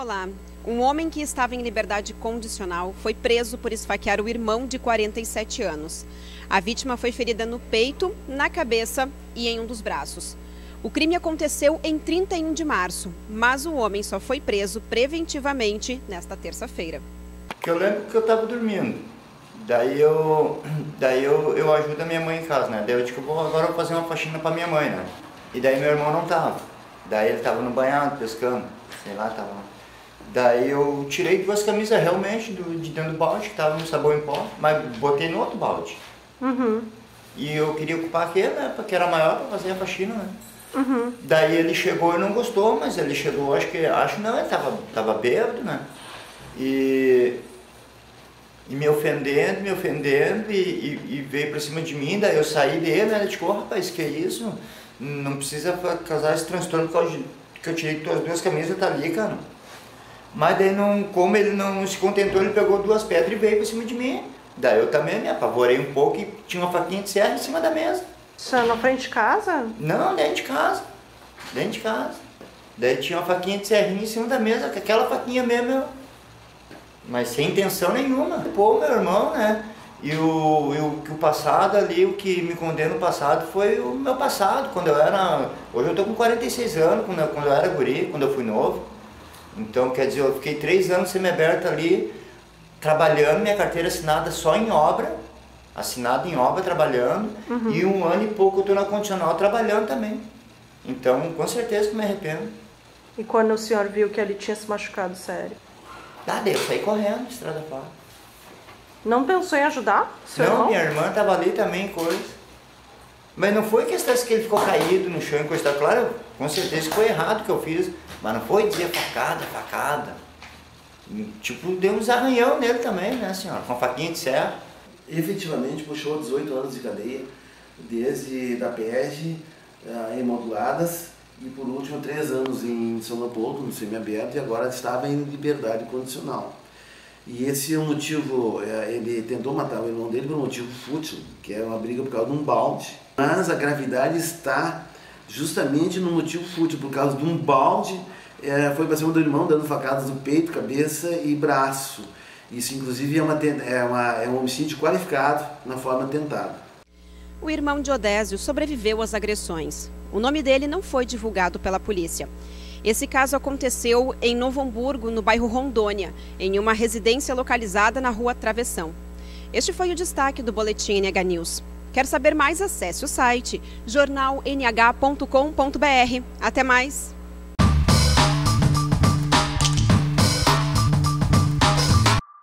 Olá. Um homem que estava em liberdade condicional foi preso por esfaquear o irmão de 47 anos. A vítima foi ferida no peito, na cabeça e em um dos braços. O crime aconteceu em 31 de março, mas o homem só foi preso preventivamente nesta terça-feira. Eu lembro que eu estava dormindo. Daí eu, daí eu, eu ajudo a minha mãe em casa, né? Daí eu digo, vou agora fazer uma faxina para minha mãe, né? E daí meu irmão não tava. Daí ele tava no banhado, pescando, sei lá, tava Daí eu tirei duas camisas realmente do, de dentro do balde, que tava no sabão em pó, mas botei no outro balde. Uhum. E eu queria ocupar aquele, né? Porque era maior para fazer a faxina, né? Uhum. Daí ele chegou e não gostou, mas ele chegou, acho que, acho não, ele tava, tava bêbado, né? E, e me ofendendo, me ofendendo, e, e, e veio pra cima de mim, daí eu saí dele, né? Ele disse, oh, rapaz, que é isso? Não precisa causar esse transtorno que eu tirei tuas duas camisas, tá ali, cara. Mas daí, não, como ele não se contentou, ele pegou duas pedras e veio pra cima de mim. Daí eu também me apavorei um pouco e tinha uma faquinha de serra em cima da mesa. Isso é na frente de casa? Não, dentro de casa. Dentro de casa. Daí tinha uma faquinha de serrinha em cima da mesa, com aquela faquinha mesmo. Eu... Mas sem intenção nenhuma. Pô, meu irmão, né? E o, e o, o passado ali, o que me condena no passado foi o meu passado, quando eu era. Hoje eu tô com 46 anos, quando eu, quando eu era guri, quando eu fui novo. Então, quer dizer, eu fiquei três anos semi-aberto ali, trabalhando, minha carteira assinada só em obra, assinada em obra, trabalhando, uhum. e um ano e pouco eu estou na condicional trabalhando também. Então, com certeza que me arrependo. E quando o senhor viu que ele tinha se machucado sério? Ah, deu, saí correndo, estrada fora. Não pensou em ajudar? Não, irmão? minha irmã estava ali também, coisa. Mas não foi questão que ele ficou caído no chão e coisa. Claro, com certeza foi errado que eu fiz. Mas não foi dizer facada, facada. Tipo, deu uns arranhão nele também, né, senhora? Com faquinha de serra. Efetivamente puxou 18 anos de cadeia, desde da PEG, uh, moduladas e por último três anos em São Leopoldo, no semiaberto, e agora estava em liberdade condicional. E esse é um motivo, eh, ele tentou matar o irmão dele por um motivo fútil, que é uma briga por causa de um balde. Mas a gravidade está justamente no motivo fútil, por causa de um balde, é, foi para cima do irmão, dando facadas no peito, cabeça e braço. Isso, inclusive, é, uma, é, uma, é um homicídio qualificado na forma tentada. O irmão de Odésio sobreviveu às agressões. O nome dele não foi divulgado pela polícia. Esse caso aconteceu em Novo Hamburgo, no bairro Rondônia, em uma residência localizada na rua Travessão. Este foi o destaque do Boletim NH News. Quer saber mais? Acesse o site jornalnh.com.br. Até mais!